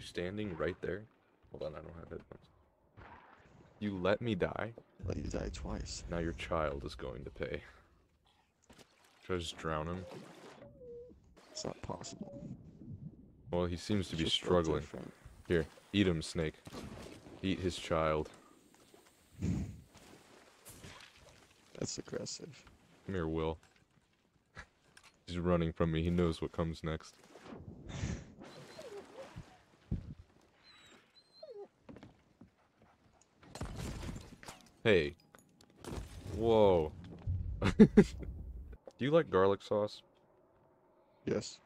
you standing right there? Hold on, I don't have headphones. You let me die? Let you die twice. Now your child is going to pay. Should I just drown him? It's not possible. Well, he seems to be Just struggling. Here, eat him, snake. Eat his child. That's aggressive. Come here, Will. He's running from me. He knows what comes next. Hey. Whoa. Do you like garlic sauce? Yes,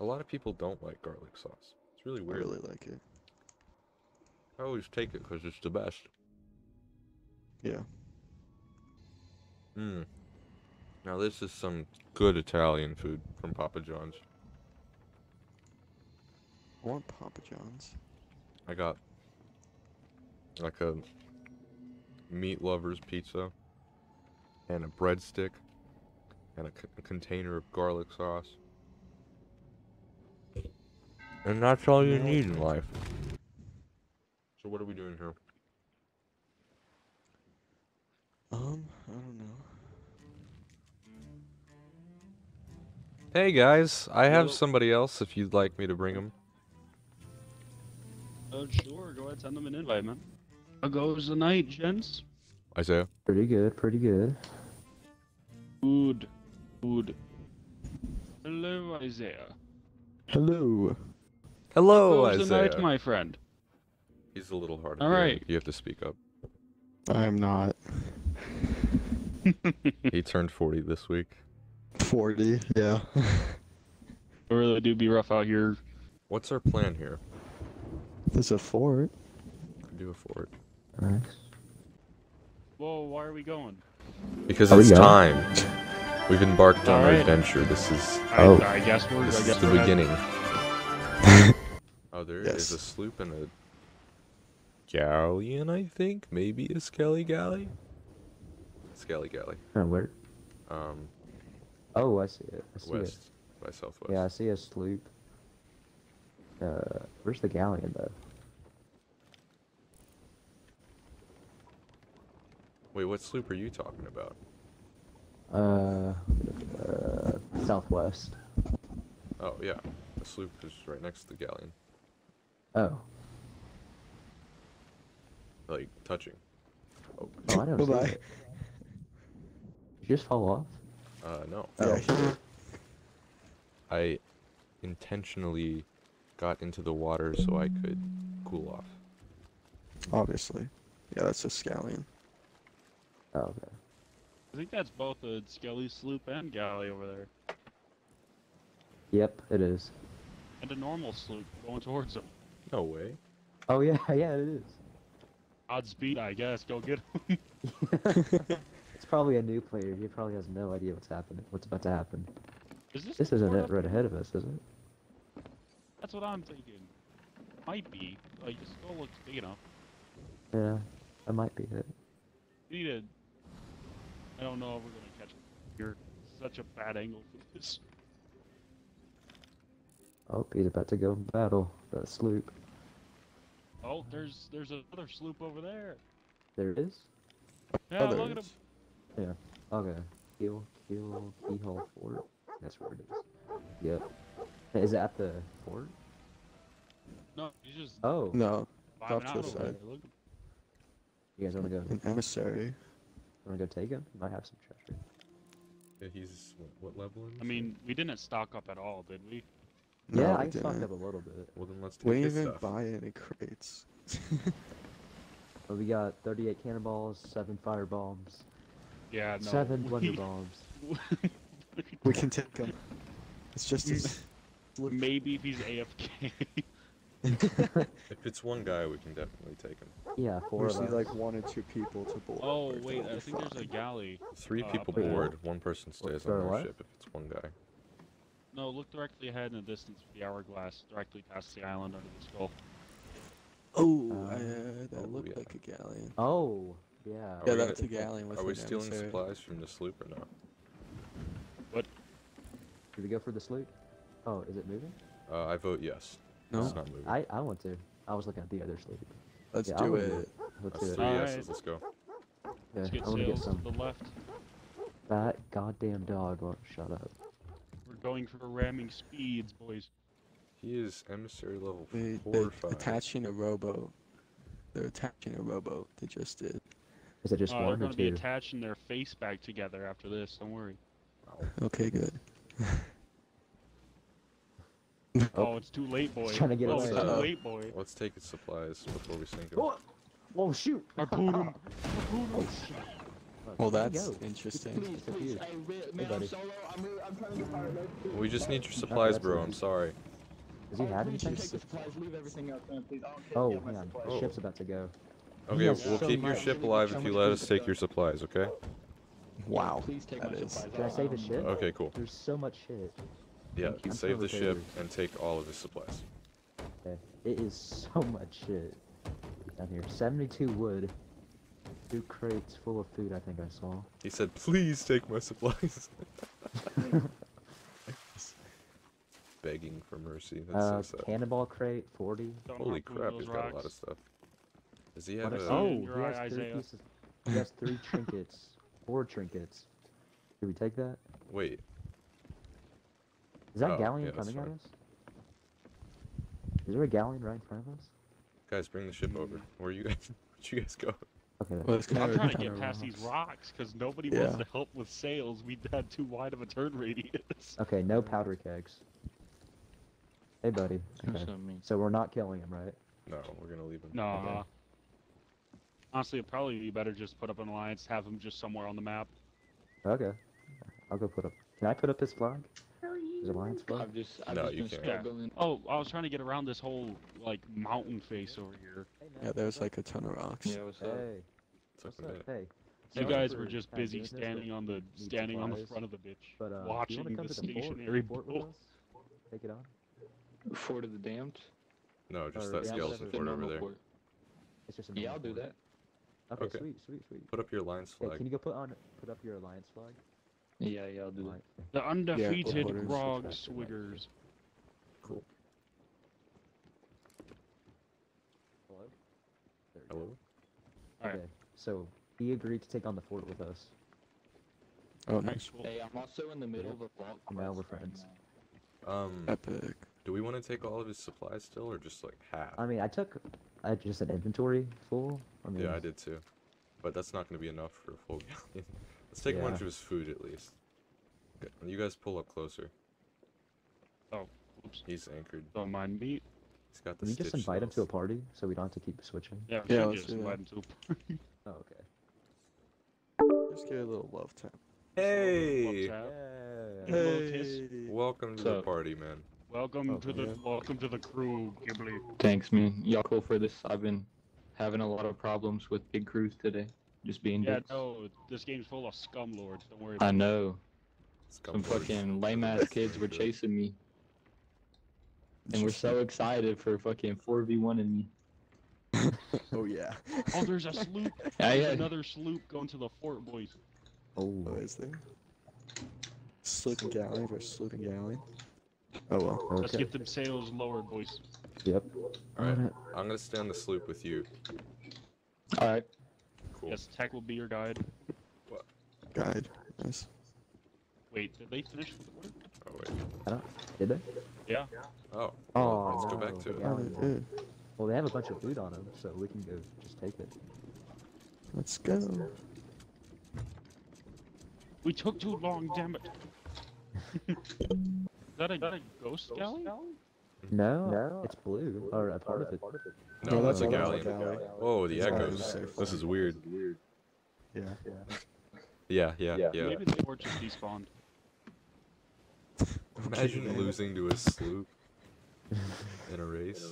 A lot of people don't like garlic sauce. It's really weird. I really like it. I always take it because it's the best. Yeah. Hmm. Now this is some good Italian food from Papa John's. I want Papa John's. I got like a meat lover's pizza and a breadstick and a, c- a container of garlic sauce. And that's all you need in life. So what are we doing here? Um, I don't know. Hey guys, I have Hello. somebody else if you'd like me to bring him. Oh, sure. Go ahead, send them an invite, man. How goes the night, gents? Isaiah. Pretty good, pretty good. Good. Good. Hello, Isaiah. Hello. Hello, How goes the Isaiah. night, my friend? He's a little hard of All hearing. right. You have to speak up. I'm not He turned 40 this week. 40. Yeah. It really do be rough out here. What's our plan here? There's a fort. Do a fort. Nice. Whoa, why are we going? Because Are it's going? time. We've embarked on our adventure. This is I, Oh. I guess we're. this I is the we're beginning. oh, there is Yes. a sloop and a galleon, I think. Maybe a skelly galley. Skelly galley. Oh, where? Um, Oh, I see it. I see it. west by southwest. Yeah, I see a sloop. Uh, where's the galleon though? Wait, what sloop are you talking about? Uh, uh, southwest. Oh yeah, the sloop is right next to the galleon, Oh, like touching. Oh, oh, I don't see Bye-bye. Did you just fall off? uh, no. Oh. I intentionally got into the water so I could cool off. Obviously. Yeah, that's a scallion. Oh, okay. I think that's both a Skelly sloop and galley over there, Yep, it is. and a normal sloop going towards them. No way. Oh yeah, yeah, it is. Godspeed, I guess. Go get 'em. it's probably a new player. He probably has no idea what's happening. What's about to happen. Is this? This isn't it right ahead of us, is it? That's what I'm thinking. Might be. Like, the skull looks big enough. Yeah, that might be it. We need to. I don't know if we're gonna catch him. You're such a bad angle for this. Oh, he's about to go battle. The sloop. Oh, there's there's another sloop over there. There it is. Yeah, Oh, look it at him. is. Okay. Kill, kill, Keyhole Fort. That's where it is. Yep. Is that the fort? No, he's just Oh. No, vibing off to the side. You guys wanna go? an emissary. Wanna go take him? He Might have some treasure. Yeah, he's what, what level? in I this mean, we didn't stock up at all, did we? No, yeah, we I stocked didn't. up a little bit. Well, then let's take We didn't even stuff. buy any crates. But we got 38 cannonballs, 7 fire bombs, Yeah, no. 7 we- bombs. we can take them. It's just a s- Maybe if he's AFK. If it's one guy, we can definitely take him. Yeah, 4 We of just need us. like one or two people to board. oh wait, I think there's a galley. Three Uh, people but- board, one person stays sorry, on our what? ship if it's one guy. No, look directly ahead in the distance with the hourglass, directly past the island under the skull. Oh, Uh, uh, that oh, looked yeah. like a galleon. Oh, yeah. Are Yeah, we gonna- that's a galleon with Are we stealing emissary. supplies from the sloop or not? What? Did we go for the sloop? Oh, is it moving? Uh, I vote yes. No? It's not moving. I I want to. I was looking at the other sleep. Let's Yeah, do wanna it. Let's That's do it. Alright. yeses. Let's go. Let's Okay, get I want to get some. to the left. That goddamn dog won't shut up. We're going for ramming speeds, boys. He is emissary level They, four or five. attaching a rowboat. They're attaching a rowboat. They just did. Is it just Uh, they're going to be attaching their face back together after this. Don't worry. Okay, good. Oh, it's too late, boy. trying to get oh, away. it's too Uh-oh. late, boy. Let's take his supplies before we sink him. Oh! Whoa, shoot! Harpoon him. Oh shit. Look, Well, that's interesting. Please, please. Hey, Ri- Hey, buddy. I'm solo. I'm, re- I'm trying to get fired. Let's- We just need your supplies, bro. I'm sorry. Does he Oh, have please anything? take the supplies. Leave everything else, man, please. I don't care if Oh, you have hang on. The Oh. ship's about to go. Okay, has we'll so keep your ship alive if you let us take your supplies, okay? Wow. Please take that my is- supplies. Should I save his Um, ship? Okay, cool. There's so much shit. Yeah, Thank you. I'm save the ship and take all of his supplies. Okay. It is so much shit down here. 72 wood. Two crates full of food, I think I saw. He said, "Please take my supplies." Begging for mercy. That's Uh, so sad. cannonball crate, 40. Don't Holy crap, those he's got a lot of stuff. Does he What have I a? see Oh, in your your eye, he has three Isaiah. pieces. He has three trinkets. Four trinkets. Should we take that? Wait, Is that Oh, galleon yeah, that's coming at us? Is there a galleon right in front of us? guys, bring the ship over. Where you guys? Where'd you guys go? Okay. Well, I'm trying to get past these rocks because nobody wants to help with sails. We had too wide of a turn radius. Okay, no powder kegs. Hey, buddy. Okay. So we're not killing him, right? No, we're gonna leave him. Nah. Honestly, it'd probably be better just put up an alliance, have him just somewhere on the map. Okay. I'll go put up. Can I put up his flag? His alliance flag? I've just, I've No, just you been can't. Yeah. struggling. Oh, I was trying to get around this whole like mountain face over here. Yeah, there's like a ton of rocks. Yeah, what's up? Hey. What's up? minute. Hey. You guys were just busy doing this, but standing on the standing on the front of the bitch, But, uh, do you watching the to the fort- stationary fort with us? Take it on? Fort of the Damned? No, just Or- that yeah, skeleton whatever. The fort over there. fort. It's just a Yeah, I'll do that. Okay, Okay. sweet, sweet, sweet. Put up your alliance Hey, flag. can you go put on put up your alliance flag? Yeah, yeah, I'll do that. The undefeated quarters. grog swiggers. Cool. Hello? There we go. Hello. Alright. Okay, so he agreed to take on the fort with us. Oh, nice. cool. Hey, I'm also in the middle of a vault. Now quest we're friends. Um, Epic. do we want to take all of his supplies still, or just like half? I mean, I took I just an inventory full. I mean, Yeah, I did too. But that's not going to be enough for a full galleon. Let's take a bunch of his food at least. Okay, You guys pull up closer. Oh, oops. He's anchored. Don't mind me. He's got the Can we just stitch invite him to a party so we don't have to keep switching? Yeah, Yeah, yeah let's just do that. invite him to a party. Oh, okay. Just get a little love tap. Hey! Tap. Yeah. Hello, Welcome to What's the party, man. Welcome Oh, to the yeah. welcome to the crew, Ghibli. Thanks, man. Y'all cool for this? I've been having a lot of problems with big crews today. Just being Yeah, dicks. no, this game's full of scum lords. Don't worry. About it. I know. Scum Some lords. fucking lame ass kids were chasing me. And we're so excited for fucking 4v1 and me. Oh yeah. Oh, there's a sloop. There's yeah. another sloop going to the fort, boys. Oh, Oh, is there? Sloop and galleon versus sloop and galleon. Oh well. Let's get them sails lowered, boys. Yep. Alright, Alright. I'm going to stay on the sloop with you. Alright. Cool. Yes, Tech will be your guide. What? Guide. Nice. Wait, did they finish with the work? Oh, wait. I don't. Did they? Yeah. Oh, Oh, let's go back to the it. Oh, they did. Well, they have a bunch of food on them, so we can go just take it. Let's go. We took too long, damn it. is, that a, that a ghost galley? No, no, it's blue, or a part of it. No, No, that's a that's a galleon. galleon. Oh, the Sorry, echoes. This is weird. Yeah. Yeah, yeah, yeah. Maybe the fort just despawned. Imagine man. losing to a sloop in a race.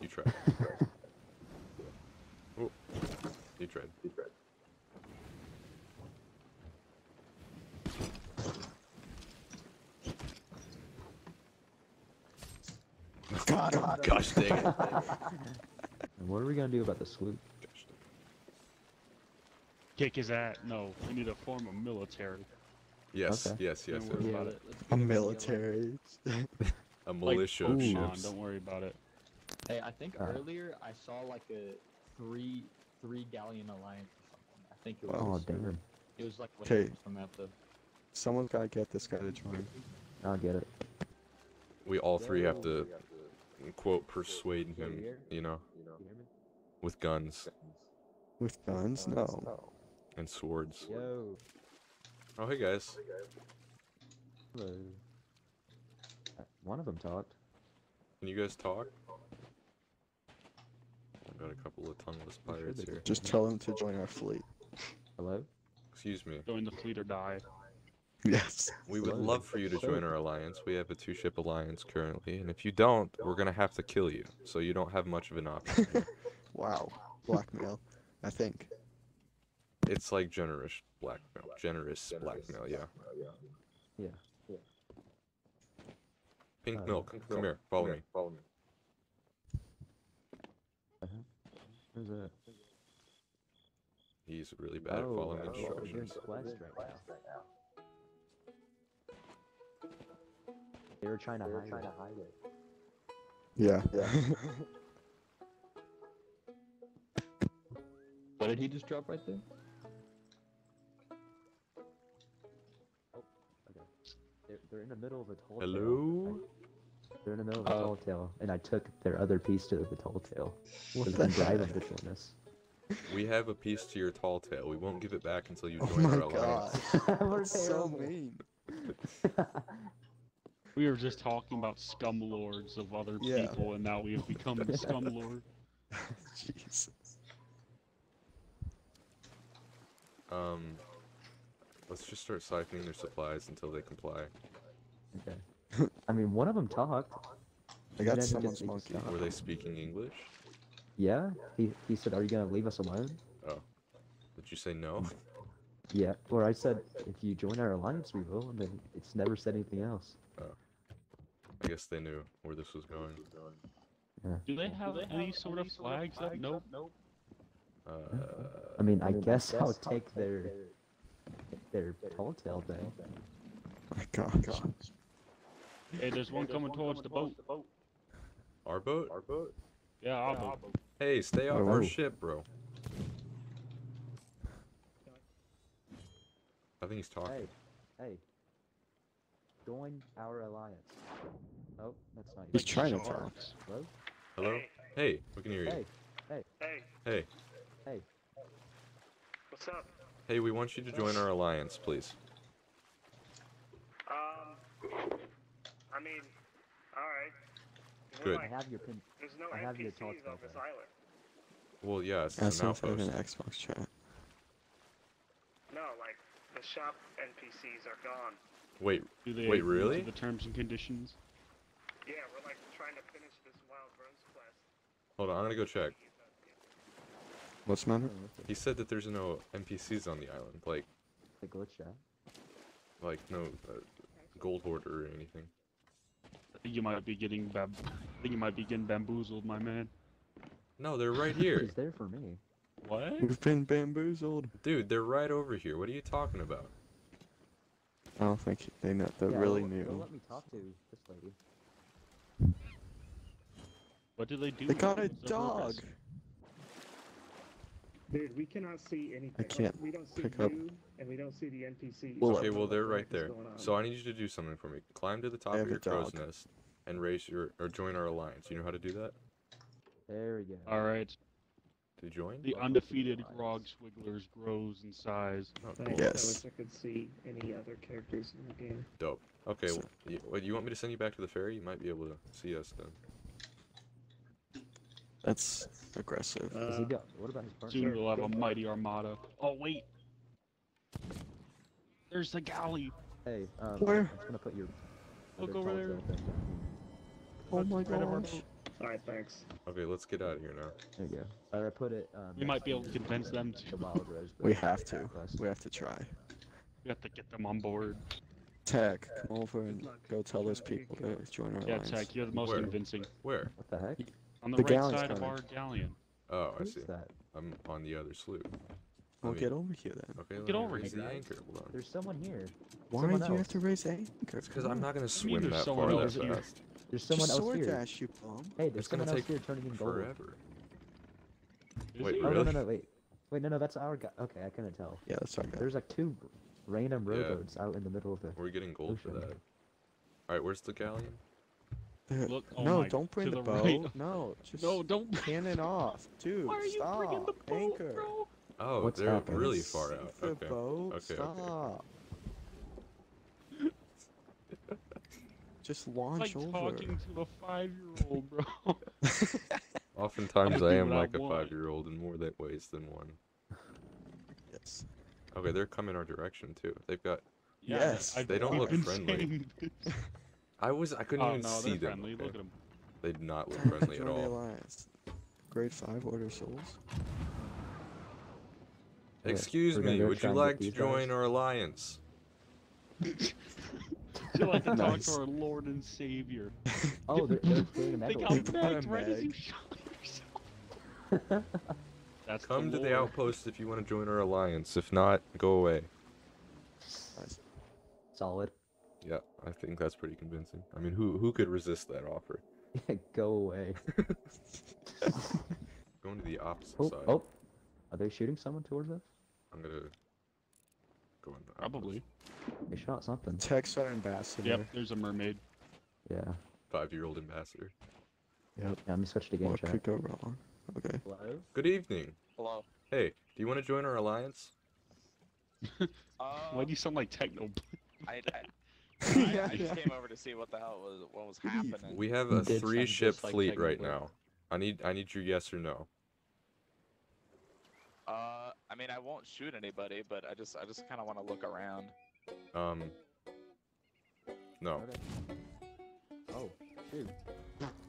You tried. oh, you tried. You tried. Got him. Oh, gosh dang it. And what are we gonna do about the sloop? Kick his ass. No, we need to form a military. Yes, Okay. yes, yes, Don't worry yes. about it. A get in the military. A Like, militia of Come on, ships. don't worry about it. Hey, I think Alright. earlier I saw like a three three galleon alliance or something. I think it Oh, was. Oh damn, It was like way 'Kay. from that though. Someone's gotta get this guy to join. I'll get it. We all three have to quote persuade him, you know, with guns With guns? No. and swords. Yo. Oh, hey guys. Hello. One of them talked. Can you guys talk? I've got a couple of tongueless pirates here. Just tell him to join our fleet. Hello. Excuse me. Join the fleet or die. Yes. We would love for you to join our alliance. We have a two ship alliance currently, and if you don't, we're gonna have to kill you. So you don't have much of an option. Wow. Blackmail. I think. it's like generous blackmail. Generous blackmail, yeah. Yeah. Pink Uh, milk, come here, follow me. Where's that? He's really bad at oh, following oh, instructions. quest right now. They were trying to hide it. Yeah. Yeah. What did he just drop right there? Oh, they're, they're in the middle of a tall tale. Hello? I- They're in the middle of a Oh. tall tale, and I took their other piece to the tall tale. What the I'm driving heck? between us. We have a piece to your tall tale. We won't give it back until you Oh join my our alliance. god. We're so mean. We were just talking about scum lords of other Yeah. people, and now we have become the scum lord. Jesus. Um, let's just start siphoning their supplies until they comply. okay. I mean, one of them talked. I got didn't someone's monkey. Were they speaking English? Yeah. He he said, "Are you gonna leave us alone?" Oh. Did you say no? Yeah. Or I said, "If you join our alliance, we will." And then it's never said anything else. I guess they knew where this was going. Yeah. Do they have any sort of flags up? Nope. Uh, I mean, I guess I'll take their their tall tale thing. My god. Hey, there's one coming towards the boat. our boat? Our boat? Yeah, our boat. Hey, stay off Oh, our ship, bro. I think he's talking. Hey, hey. Join our alliance. Oh, that's not He's trying to talk. Hello? Hello? Hey, we can hear you. Hey, Hey, Hey, hey. what's up? hey, we want you to join our alliance, please. Um, I mean, alright. Good. I have your pin. there's no I have your NPCs talk on this about island. Well, yeah, it's Ask an him if I have outpost. an Xbox chat. No, like, the shop NPCs are gone. Wait, Do they Wait, really? The terms and conditions. Yeah, we're like trying to finish this Wild Rose quest. hold on, I'm gonna go check. What's the matter? He said that there's no NPCs on the island, like, The glitch out. like no uh, gold hoarder or anything. I think you might be getting bam- I think you might be getting bamboozled, my man. No, they're right here, He's there for me. What? We've been bamboozled. dude. They're right over here. What are you talking about? I don't think they know. They're Yeah, really they'll- they'll new. let me talk to this lady. What do they do? They got a dog. Dude, we cannot see anything. I can't we don't see pick you, up- and we don't see the NPCs. Well, Okay, well they're right there. So I need you to do something for me. Climb to the top of your crow's dog. nest and raise your or join our alliance. You know how to do that? There we go. All right. To join? The undefeated Grog Swigglers grows in size. Oh, cool. Yes. I wish I could see any other characters in the game. Dope. Okay, So- well, you, wait, you want me to send you back to the ferry? You might be able to see us then. That's aggressive. Has he Uh, got? What about his partner? Soon we'll have a mighty armada. Oh wait. There's the galley. Hey, um, Where? I'm just gonna put your. Look other over tall there. tale thing. Oh That's my right of gosh. Alright, thanks. Okay, let's get out of here now. There you go. Or I put it. Um, We might be able to convince them to. Wild Rose, We have to. We have to try. We have to get them on board. Tech, come over and go tell those people to join our Yeah, alliance. Tech, you're the most Where? convincing. Where? What the heck? On the, The right galley's side of our galleon. Oh, I see. that? I'm on the other sloop. Well, me- get over here then. Okay, Get let me over raise here, the anchor. Hold on. There's someone here. Why Someone do you have to raise anchor? It's because I'm not gonna mean swim there's that someone far that else here? fast. There's someone Just else sword here. dash, you bum. Hey, there's It's gonna someone else take here turning in gold. Forever. Is Wait, he? Oh no no no wait. Wait no no that's our guy. Okay, I couldn't tell. Yeah, that's our guy. There's like two random Yeah. rowboats out in the middle of the. We're getting gold for that. All right, where's the galleon? There- Look, oh no, my- don't bring the, the bow. right. No, just No, don't. cannon off, dude. Why are you stop. bringing the boat, anchor. bro? Oh, What's they're happening? really far out. The Okay. boat. Okay, okay. stop. Just It's launch like over. talking to a five-year-old, bro. Oftentimes I'ma I am like a five-year-old in more that ways than one. yes. Okay, they're coming our direction too. They've got. Yeah, Yes, they don't we've look friendly. Saying this. I was. I couldn't Oh even no, see them. friendly. okay? Look at them. They did not look friendly at Join the all. alliance. Grade five order souls. Excuse we're me, would you like to join guys. our alliance? would You like to talk Nice. to our Lord and Savior. Oh, they're, they're doing a They medal. got They brought bagged right as you shot yourself. That's Come the to the outpost if you want to join our alliance. If not, go away. Nice. Solid. Yeah, I think that's pretty convincing. I mean, who who could resist that offer? Go away. Going to the opposite Oh, side. oh. Are they shooting someone towards us? I'm gonna go in the Probably. They shot something. Tech's our ambassador. Yep, there's a mermaid. Yeah. Five-year-old ambassador. Yep. Yeah, let me switch to game What chat. could go wrong? Okay. Hello? Good evening. Hello. Hey, do you want to join our alliance? Uh, Why do you sound like techno? I, I, I, Yeah, I just yeah. came over to see what the hell was what was happening. We have a did three-ship just like fleet right Technoblade. now. I need I need your yes or no. Uh, I mean, I won't shoot anybody, but I just I just kind of want to look around. Um. No. Oh, shoot.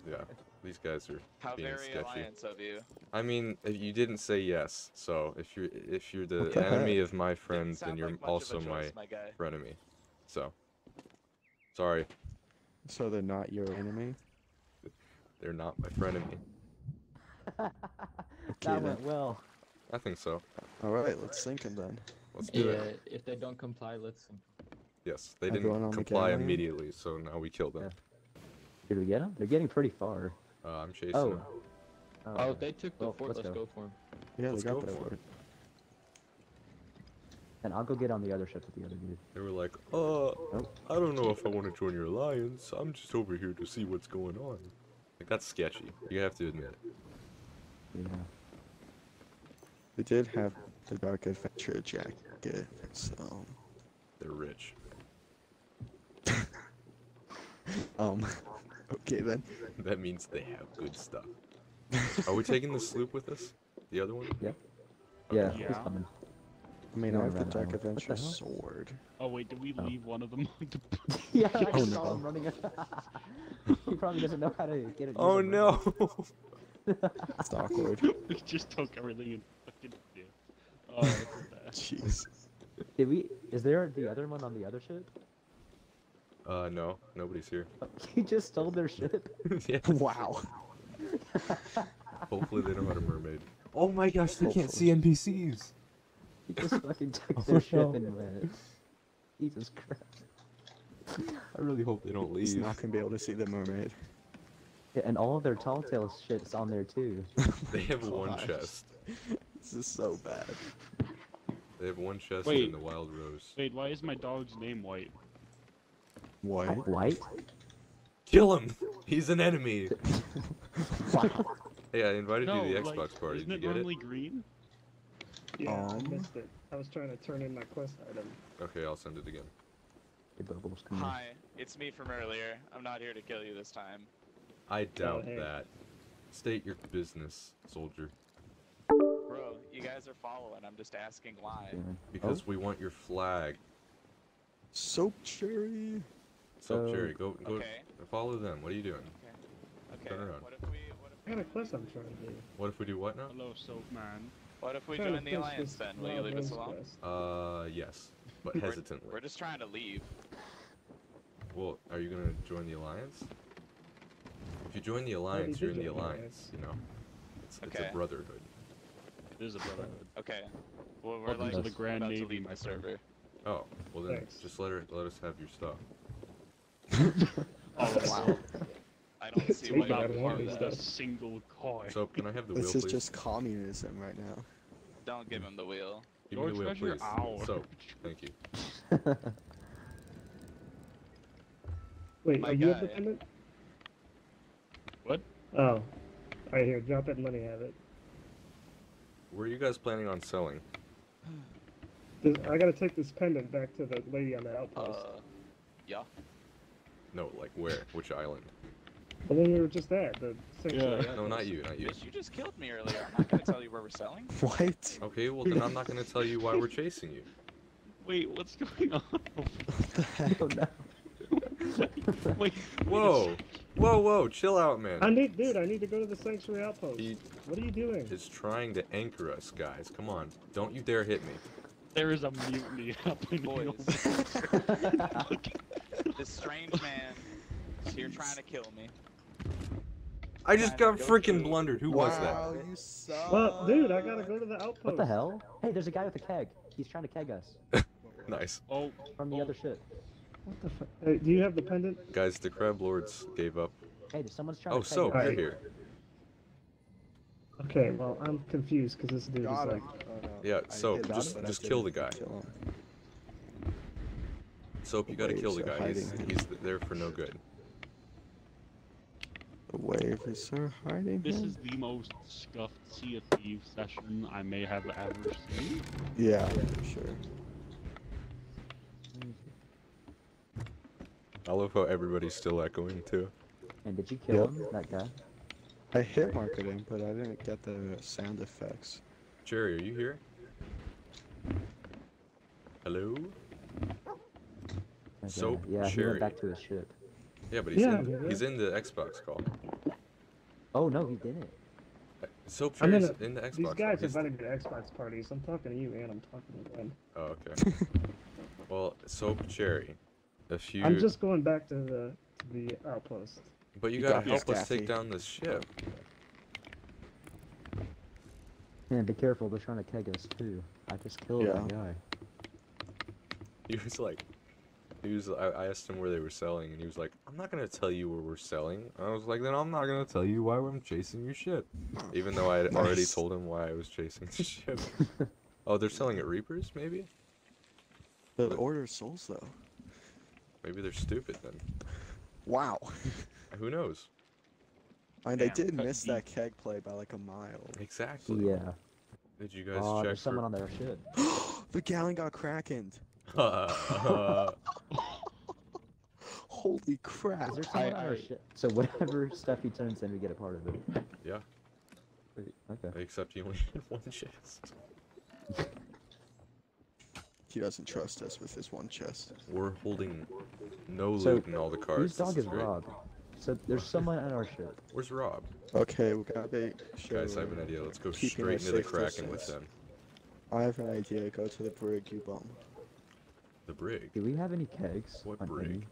Yeah. These guys are How being very sketchy. alliance of you. I mean, if you didn't say yes, so if you're if you're the the enemy heck? of my Didn't friend, then you're like also of my choice, my guy. frenemy. So. Sorry, So they're not your enemy? they're not my frenemy. Okay that then. went well. I think so. Alright, let's sink him then. Let's do Yeah, it. if they don't comply, let's. Yes, they Everyone didn't on the comply immediately, so now we kill them. Yeah. Did we get them? They're getting pretty far. Uh, I'm chasing Oh. them. Oh, Oh, they took the Well, fort. let's Let's, go. go. for them. Yeah, Let's they got go that for word. it. and I'll go get on the other ship with the other dude. They were like, uh, I don't know if I want to join your alliance. I'm just over here to see what's going on. Like, that's sketchy. You have to admit it. Yeah. They did have the Dark Adventure jacket, so. They're rich. Um. Okay then. That means they have good stuff. Are we taking the sloop with us? The other one? Yeah. Okay. Yeah, he's Yeah. Coming. I mean, Yeah, I have the right Dark the Adventure hell? sword. Oh wait, did we Oh. leave one of them? yeah, I Oh, just saw no. him running. he probably doesn't know how to get it. Oh use a no! It's awkward. we just took everything and fucking did. Oh, that's bad. Jeez. Did we? Is there the other one on the other ship? uh, no. Nobody's here. He just stole their ship. yeah. Wow. Hopefully they don't have a mermaid. Oh my gosh, they can't see NPCs! He just fucking took Oh, their ship no. and went. Jesus Christ. I really hope they don't leave. He's leave. not gonna be able to see the mermaid. Yeah, and all of their tall tale shit's on there too. They have one Gosh. chest. This is so bad. They have one chest Wait. in the Wild Rose. Wait, why is my dog's name white? What? White? Kill him! He's an enemy! Wow. Hey, I invited no, you to the like, Xbox party. Isn't Did it you get it? normally green? Yeah, I Um. missed it. I was trying to turn in my quest item. Okay, I'll send it again. Hey, Bubbles, come here. Hi, it's me from earlier. I'm not here to kill you this time. I doubt hey. that. State your business, soldier. Bro, you guys are following. I'm just asking why. Yeah. Because we want your flag. Soap cherry. Soap So- Jerry, go go Okay. follow them. What are you doing? Okay. Turn around. What if we what I if got a quest I'm trying to do. What if we do what now? Hello, soap man. What if we join the alliance then? Will you leave us alone? Uh, yes, but We're- hesitantly. We're just trying to leave. Well, are you gonna join the alliance? If you join the alliance, you're in the alliance. You know, it's, it's a brotherhood. It is a brotherhood. Okay. Well, we're Welcome like to the Grand about to Navy, leave my server. Oh, well then Thanks. just let her let us have your stuff. Oh wow! I don't see why that you Not would one. part of that. the single coin. So can I have the wheel, This is please? just communism right now. Don't give him the wheel. Give me Your the wheel, treasure? please. Ow. So, thank you. Wait, My are you a guy. dependent? What? Oh. Alright, here, drop it and let me have it. Were you guys planning on selling? This- I gotta take this pendant back to the lady on the outpost. Uh, yeah. No, like where? Which island? The then we were just there. the sanctuary. Yeah. No, not you, not you. Bitch, you just killed me earlier. I'm not gonna tell you where we're selling. What? Okay, well then I'm not gonna tell you why we're chasing you. Wait, what's going on? What the heck? Oh no. Wait. wait Whoa, whoa, whoa! Chill out, man. I need, dude, I need to go to the sanctuary outpost. He What are you doing? is trying to anchor us, guys. Come on, don't you dare hit me. There is a mutiny happening. Boys. Look, This strange man is here trying to kill me. I just got freaking blundered. Who was that? Wow, you suck. Well, dude, I gotta go to the outpost. What the hell? Hey, there's a guy with a keg. He's trying to keg us Nice, oh, from the Oh. other ship. What the fuck? Hey, do you have the pendant? guys. The crab lords gave up. Hey, there's someone's trying Oh, to keg so us. you're here. Okay, well, I'm confused because this dude is Got like. Oh, no. Yeah, I so hit him, just- but just kill the guy. kill him. Soap, you gotta kill the guy. He's, he's there for no good. The waves are hiding this him? is the most scuffed Sea of Thieves session I may have ever seen. Yeah, for sure. I love how everybody's still echoing too. And did you kill Yep. him, that guy? I hit marketing, but I didn't get the sound effects. Jerry, are you here? Hello? Okay, Soap Yeah, he went back to his ship. Yeah, but he's Yeah, in yeah. he's in the Xbox call. Oh no, he didn't. Soap I'm in a- in the Xbox. These guys He's- invited me to Xbox parties. I'm talking to you, and I'm talking to them. Oh, okay. well, Soap Cherry, if you I'm just going back to the to the outpost. but you You gotta got help this, us take down this ship. Man, be careful, they're trying to keg us too. I just killed that guy. He was like, he was. I, I asked him where they were selling, and he was like, "I'm not gonna tell you where we're selling." I was like, "Then I'm not gonna tell you why I'm chasing your ship," even though I had already told him why I was chasing the ship. oh, they're selling at Reapers, maybe? The Order of Souls, though. Maybe they're stupid then. Wow. Who knows? I mean, they did miss deep. that keg play by like a mile. Exactly. Yeah. Did you guys Oh, check there's someone on their ship. the galleon got krakened. Uh, Holy crap. Is there someone on our I- ship? So whatever stuff he turns in, we get a part of it. Yeah. Wait, okay. Except he only had one chest. He doesn't trust us with his one chest. We're holding no So, loot in all the cards. Whose dog this is. Rob? So there's someone on our ship. Where's Rob? Okay, we gotta make. Guys, I have an idea. Let's go straight a into the safe Kraken with them. I have an idea. Go to the brig you bomb. The brig. Do we have any kegs? What on brig? Any,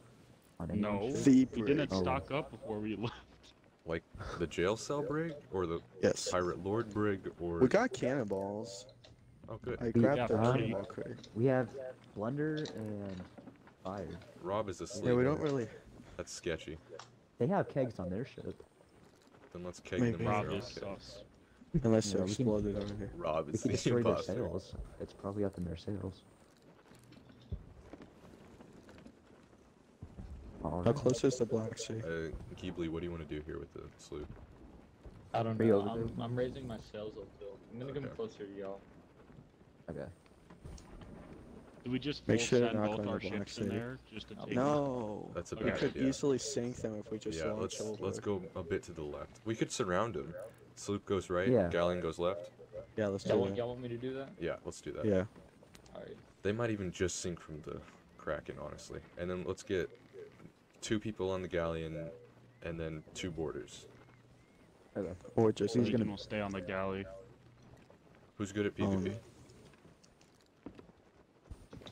on any No, ship? The we didn't brig. Oh. stock up before we left. Like the jail cell brig, or the Yes. pirate lord brig, or We got cannonballs. oh good. I We- grabbed the for cannonball crate. We have blunder and fire. Rob is asleep. Yeah, we don't really. That's sketchy. They have kegs on their ship. Then let's keg Maybe. them Rob with is sus. Unless Yeah, they're we exploded over here. Rob We is can the destroy their imposter. sails. It's probably up in their sails. How close is the Black Sea? Uh, Ghibli, what do you want to do here with the sloop? I don't know. I'm. I'm raising my sails up, Phil. I'm gonna come Okay. closer to y'all. Okay. Do we just Make sure to send knock both on the our Black ships in Sea. there just to take No. That's a Okay. We could idea. easily sink them if we just yeah, launch let's over. let's go a bit to the left. We could surround them. Sloop goes right. Yeah. Galleon goes left. Yeah, let's Y'all do want, that. y'all want me to do that? Yeah, let's do that. Yeah. Alright. They might even just sink from the Kraken, honestly. And then let's get two people on the galleon, and then two boarders. Okay. Or just. Who's gonna- can stay on the galley. Who's good at PvP? Um,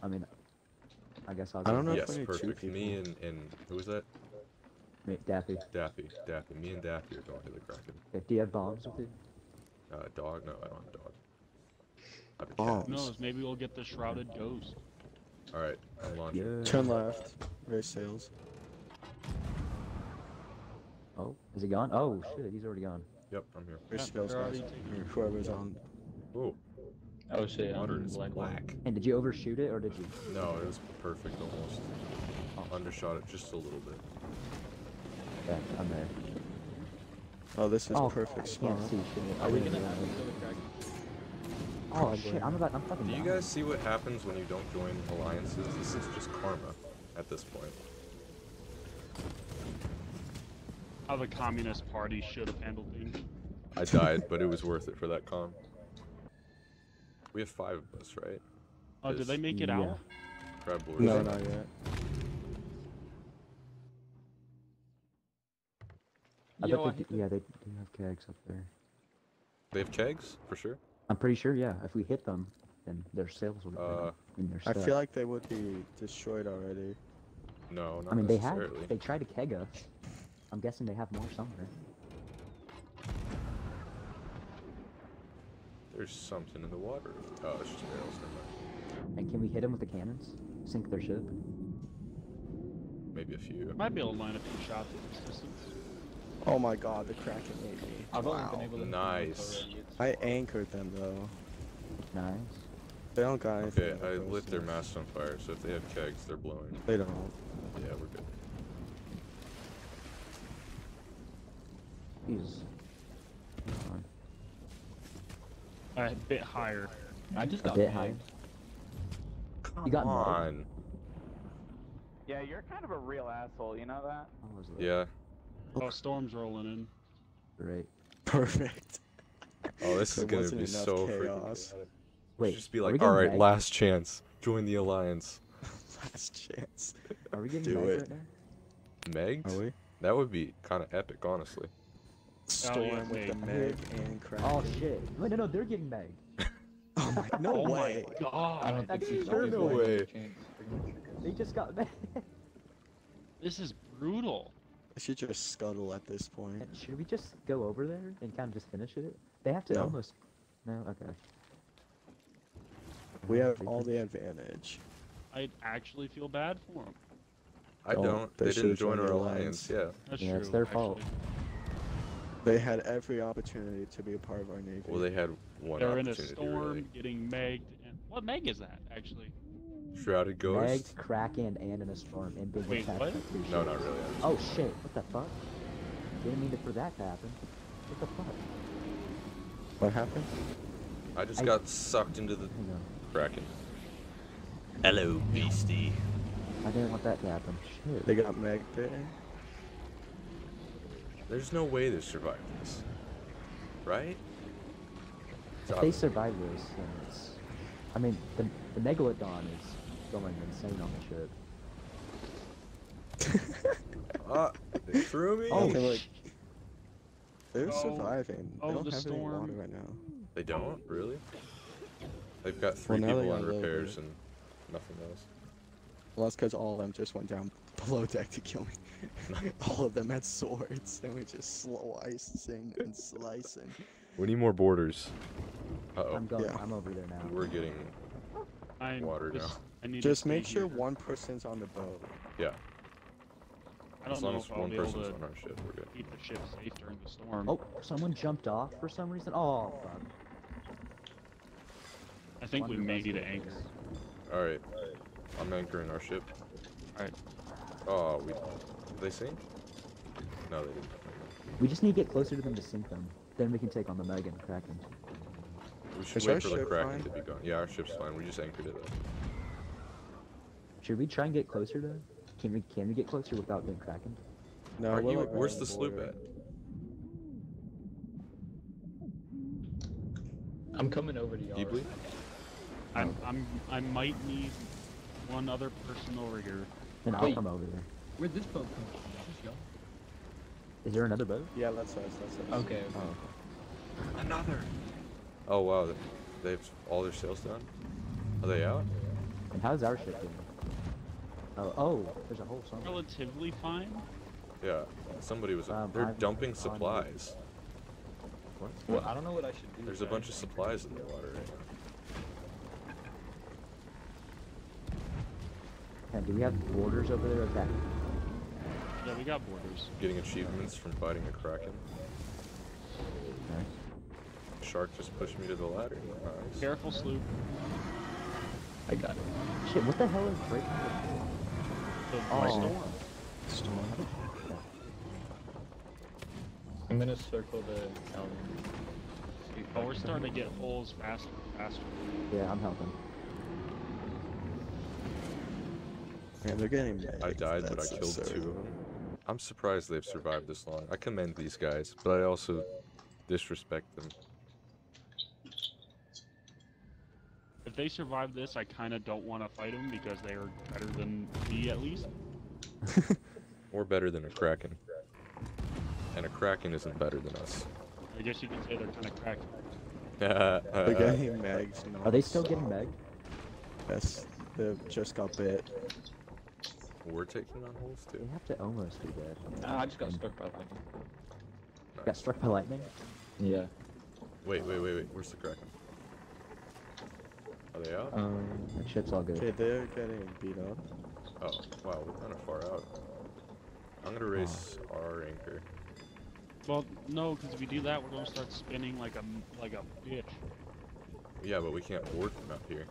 I mean, I guess I'll I don't know yes, we need two perfect. Me and and who was that? Me- Daffy. Daffy. Daffy. Me and Daffy are going to the Kraken. Okay, do you have bombs with you? Uh, dog? No, I don't have dog. Out of Bombs. Who knows? Maybe we'll get the shrouded ghost. All right, I'm launching. Yeah. Turn left. Race sails. Oh, is he gone? Oh shit, he's already gone. Yep, I'm here. Race Yeah, sails, they're already guys. Whoever's on. Ooh, Oh shit, water I'm is black. black. And did you overshoot it or did you? No, it was perfect almost. I undershot it just a little bit. Yeah, I'm there. Oh, this is oh, perfect I spot. can't see shit. Are I we didn't gonna have to kill the dragon? Oh Probably. shit, I'm about, I'm fucking Do you guys see what happens when you don't join alliances? This is just karma at this point. How the Communist Party should have handled things. I died, but it was worth it for that con. We have five of us, right? Oh, did they make it Yeah. out? Crab Lord. No, not yet. I Yo, I bet they, do- yeah, they do have kegs up there. They have kegs for sure. I'm pretty sure, yeah. If we hit them, then their sales will. Uh, I mean, their I feel like they would be destroyed already. No, not I mean, they have. necessarily. They tried to keg us. I'm guessing they have more somewhere. There's something in the water. Oh, it's just barrels. Never mind. And can we hit them with the cannons? Sink their ship? Maybe a few. Might be able to line a few shots at this distance. Oh my god, the Kraken ate me. I've only wow. been able to Nice. once already, it's I anchored them though. Nice. They don't got anything. Okay, that I goes lit their in. mast on fire, so if they have kegs, they're blowing. They don't. Yeah, we're good. Jesus. A bit higher. I just A got bit big. high. Come got mud? on. Yeah, you're kind of a real asshole. You know that? How was it? Yeah. Oh, storm's rolling in. Great. Perfect. Oh, this is gonna be so chaos. freaking chaotic. Wait, just be like, all right, back? last chance. Join the alliance. Last chance. Are we getting Do back it. right now? Megs? Are we? That would be kind of epic, honestly. Storm yeah, with the Meg. Meg and Kraken. Oh shit. Wait, no, no, they're getting Meg. Oh my, oh, no oh way. my god. I don't think Actually, she's sure always no going to way. They just got Meg. This is brutal. I should just scuttle at this point. Should we just go over there and kind of just finish it? They have to No. almost. No, okay. We have all the advantage. I actually feel bad for them. I Don't. don't. They They, didn't join our the alliance. Yeah. That's Yeah, true. it's their actually. fault. They had every opportunity to be a part of our navy. Well, they had one They're in a storm, really. getting megged, and what meg is that actually? Shrouded Ghost. Meg, Kraken, and in a storm and big Wait, what? No, not really. Oh shit! What the fuck? Didn't mean for that to happen. What the fuck? What happened? I just I- got sucked into the Hang on. Kraken. Hello, beastie. I didn't want that to happen. Shit. They got Meg bitten. There's no way they survived this. Right? It's If they survive this, then it's. I mean, the the Megalodon is going insane on the ship. Ah, they threw me. Oh, Okay, look. sh- They're Oh, surviving. They oh, don't the have any water storm. right now. They don't really. They've got three now they people on repairs and nothing else. Well, that's because all of them just went down below deck to kill me. all of them had swords, and we just slow slicing and slicing. We need more borders. Uh oh. I'm going. yeah. I'm over there now. We're getting. I Water this- now. I need Just stay make sure here. one person's on the boat. Yeah. I don't As know long as if one person's on our ship, we're good. keep the ship safe during the storm. Oh, someone jumped off for some reason. Oh fuck. I think we may need to anchor. figure All right. I'm anchoring our ship. Alright. Oh, we. Did they sink? No, they didn't. We just need to get closer to them to sink them. Then we can take on the Meg and Kraken. We should Is wait for the ship Kraken fine? to be gone. Yeah, our ship's fine. We just anchored it up. Should we try and get closer to? Can we can we get closer without being Kraken? No, Aren't we're you- like where's on the sloop at? I'm coming over to y'all. Deeply? I'm, I'm, I might need one other person over here. Then I'll Wait. come over there. Where'd this boat come from? Just y'all? Is there another boat? Yeah, that's us. That's us. Okay. okay. Oh. Another. Oh wow, they- they have all their sails down. Are they out? And how's our ship doing? Oh, oh, there's a whole somewhere. Relatively fine. Yeah. Somebody was. Um, they're I'm dumping on- supplies. Well, I don't know what I should do. There's a bunch of supplies in the water right now. And do we have boarders over there attacking? Yeah, we got boarders. Getting achievements from fighting a kraken. Nice. Shark just pushed me to the ladder. Nice. Careful, sloop. I got it. Shit, what the hell is breaking the The Oh. storm. Storm. I'm gonna circle the town. Oh, we're starting to get holes faster and faster. Yeah, I'm helping. Man, they're getting I mad. died, but I so killed sad. two of them. I'm surprised they've survived this long. I commend these guys, but I also disrespect them. If they survive this, I kind of don't want to fight them because they are better than me at least. Or better than a kraken. And a kraken isn't better than us. I guess you could say they're kind of cracked. They're Uh, getting megged. Are they still getting meg? Yes, they just got bit. We're taking on holes They too. have to almost be dead. Ah, I just got struck by lightning. Got struck by lightning? Yeah. Wait, wait, wait, wait. Where's the kraken? Are they out? Um. That shit's all good. Okay, they're getting beat up. Oh, wow, we're kind of far out. I'm gonna raise our anchor. Well, no, because if we do that, we're gonna start spinning like a like a bitch. Yeah, but we can't board from up here.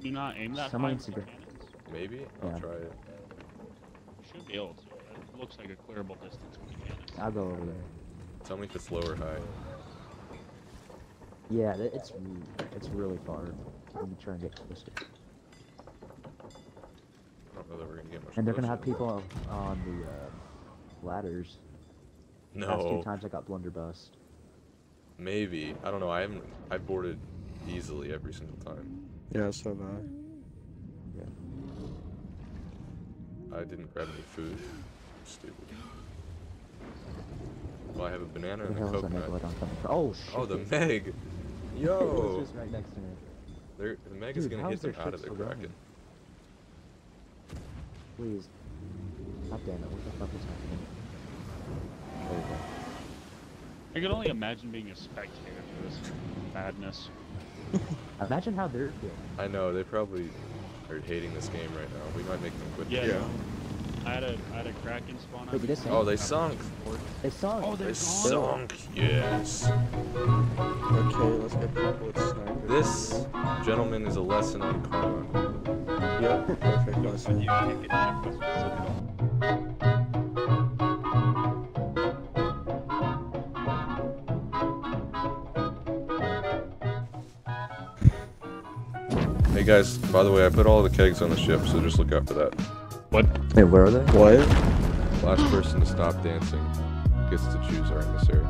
Do not aim that Someone high Maybe? I'll Yeah. try it. Should be able to. It looks like a clearable distance with the cannons. I'll go over there. Tell me if it's low or high. Yeah, it's re- it's really far. Let me try and get close to it. I don't know that we're gonna get much And they're gonna have closer. people on the uh, ladders. Last two times I got blunderbussed. maybe. I don't know. I haven't. I boarded easily every single time. Yeah, so that. I didn't grab any food. Stupid. Well, I have a banana and a hell is that coconut. megalodon coming from? Oh shit! Oh, the it- Meg! it Yo! was just right next to me. They're, the Meg is gonna how hit them out of ship the still Kraken. Please. God damn it! What the fuck is happening? There we go. I can only imagine being a spectator for this madness. Imagine how they're feeling. I know, they probably are hating this game right now. We might make them quit. the Yeah. I had a I had a kraken spawn. Wait, did they? Oh, they sunk! They saw. Oh, they're They sunk! Yes! Okay, let's get people with snipers. This, gentleman, is a lesson on karma. Yep, perfect lesson. Guys, by the way, I put all the kegs on the ship, so just look out for that. What? Wait, where are they? What? Last person to stop dancing gets to choose our emissary.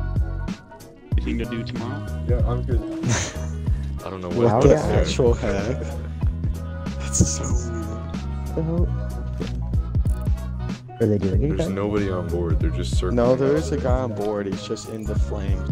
Anything to do tomorrow? Yeah, I'm good. I don't know what What that's the actual heck? That's so weird. What the? Are they doing There's nobody on board. They're just circling. No, there is a guy on board. He's just in the flames.